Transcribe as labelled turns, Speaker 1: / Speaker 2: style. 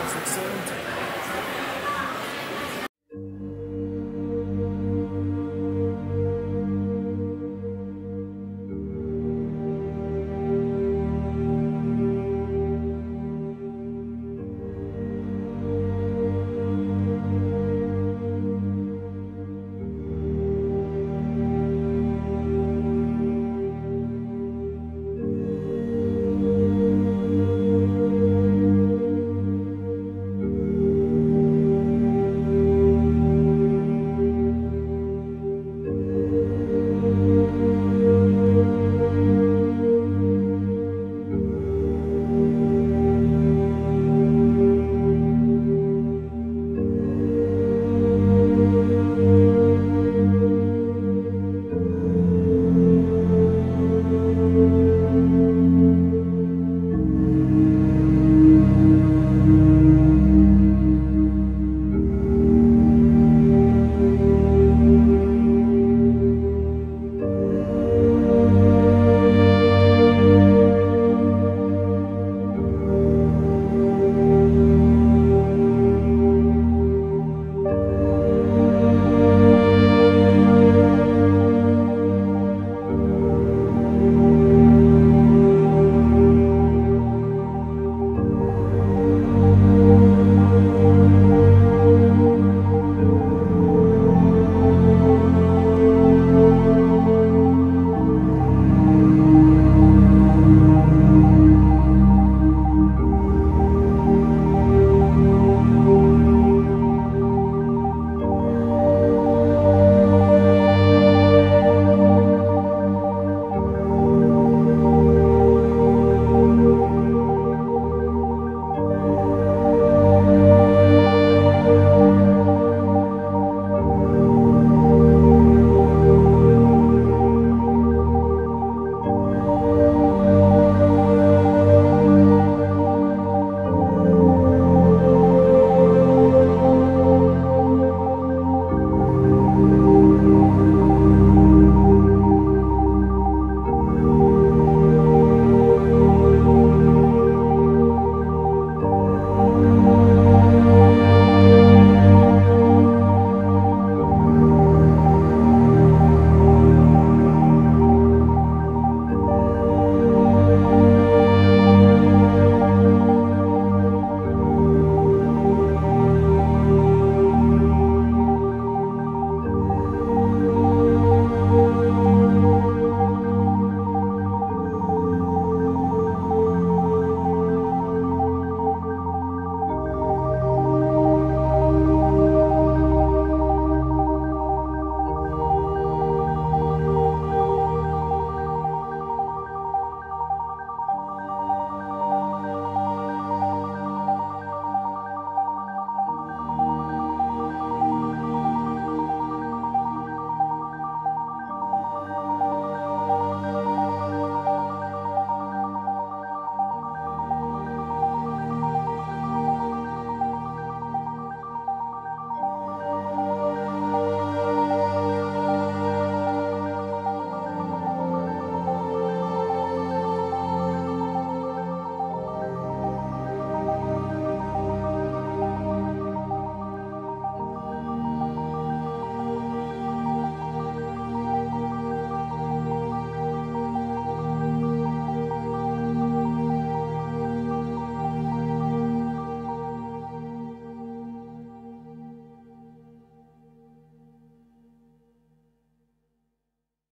Speaker 1: It's 70.